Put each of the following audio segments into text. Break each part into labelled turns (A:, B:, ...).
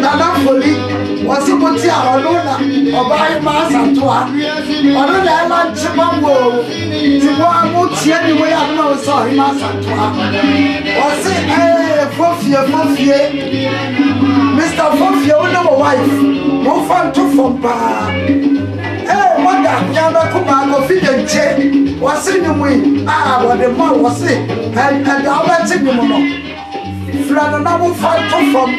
A: Nana Foli, wɔse mote a ɔno na Ɔbaahemaa Asantewaa, ɔno na ɛma nkye ma mo o, nti mo a motie ne wei a mema mo sɛ Ɔhemaa Asantewaa. Wɔse ee Fofie Fofie, Mister Fofie wo ne mo wife momfa nto fam paa. Ee Mɔda Nyame Kumaa Kofi Denkye, wɔse nnwom yi a wɔde ma wo wɔse ɛda wobɛte nnwom no. Fira no na mo fa nto fam.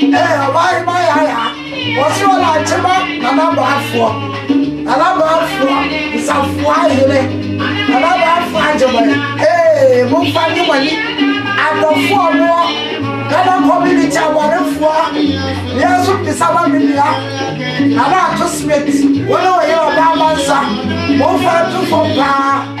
A: Ee, ɔbaa hemaa yɛ ayɛ a, wɔse wɔn akyema nana baafoɔ. Nana baafoɔ, nsafoɔ ahene. Nana baafoɔ agye mo yi. Ee, mo fa nye mo ani. Adɔfoɔ mo wɔ. Ghana community awarefoɔ. Yɛn nso bisa ma me nua. Nana ato Smith. Wɔn a wɔyɛ ɔbaa mansa. Mo fa nto fam paa.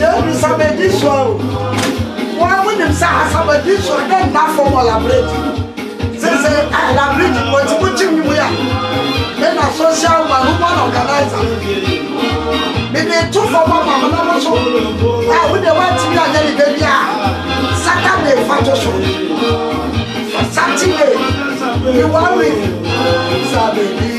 B: Yɛadu
A: samadi soa o wɔn a monim sɛ asamadi soa dɛ nna fam wɔ labrɛti sese labrɛti wɔti mo kyim ne mu yɛ ɛna social man woman organizer mede to fam ama mo na mo so
B: a
A: wode woatumi anyɛ ne baabi a saturday fa to so saturday
C: ne
A: wɔwe samadi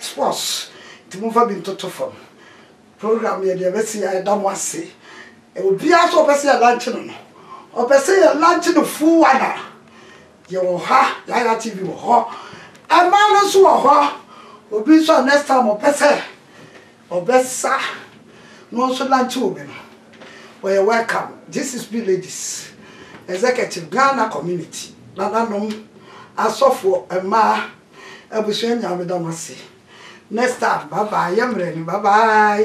A: Sports nti momfa bi ntoto fam. Program yɛde ɛbɛsi a yɛda mo ase. Obiara nso a ɔpɛ sɛ yɛ lankye no no, ɔpɛ sɛ yɛ lankye no full one a, yɛwɔ ha, Yaya TV wɔ hɔ. Mmaa no nso wɔ hɔ. Obi nso a next time ɔpɛ sɛ ɔbɛsa na ɔno nso lankye obi no, ɔyɛ welcome. This is Be Ladies Executive Ghana Community, nananom, asɔfoɔ, mmaa. Abusua nyaa meda mo ase. Next time bye bye yɛ mmerɛ ni bye bye.